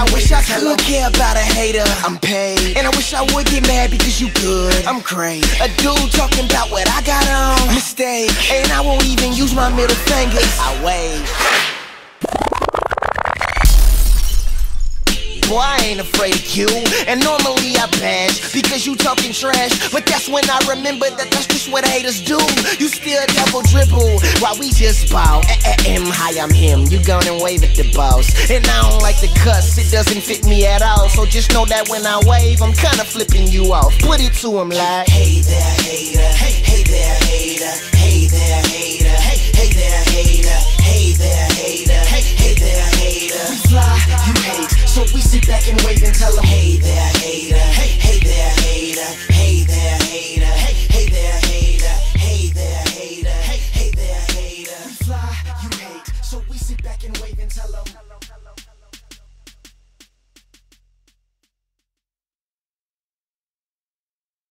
I wish I could care about a hater. I'm paid. And I wish I would get mad because you good. I'm great. A dude talking about what I got on. Mistake. And I won't even use my middle fingers. I wave. Boy, I ain't afraid of you. And normally I bash because you talking trash. But that's when I remember that that's just what haters do. You still double dribble while we just bow. M hi, I'm him. You gone and wave at the boss. And I don't like the cuss, it doesn't fit me at all. So just know that when I wave, I'm kinda flipping you off. Put it to him like, Hey there, hater. Hey, hey there, hater. Wave and tell them, hey there, hater. Hey, hey there, hater. Hey there, hater. Hey, hey there, hater. Hey there, hater. Hey, hey there, hater. We fly, you hate. So we sit back and wave and tell them.